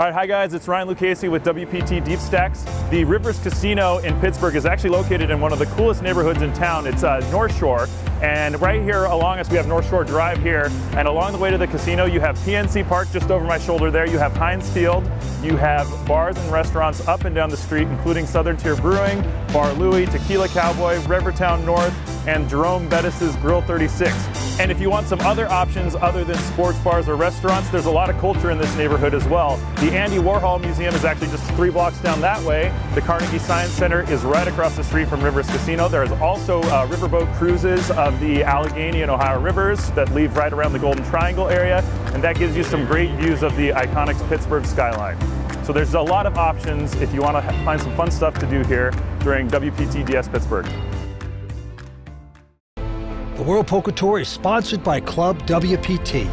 All right, hi guys, it's Ryan Lucchesi with WPT Deep Stacks. The Rivers Casino in Pittsburgh is actually located in one of the coolest neighborhoods in town. It's uh, North Shore, and right here along us we have North Shore Drive here, and along the way to the casino you have PNC Park just over my shoulder there, you have Heinz Field, you have bars and restaurants up and down the street, including Southern Tier Brewing, Bar Louie, Tequila Cowboy, Rivertown North, and Jerome Bettis's Grill 36. And if you want some other options other than sports bars or restaurants, there's a lot of culture in this neighborhood as well. The Andy Warhol Museum is actually just three blocks down that way. The Carnegie Science Center is right across the street from Rivers Casino. There's also uh, riverboat cruises of the Allegheny and Ohio rivers that leave right around the Golden Triangle area, and that gives you some great views of the iconic Pittsburgh skyline. So there's a lot of options if you want to find some fun stuff to do here during WPTDS Pittsburgh. The World Poker Tour is sponsored by Club WPT.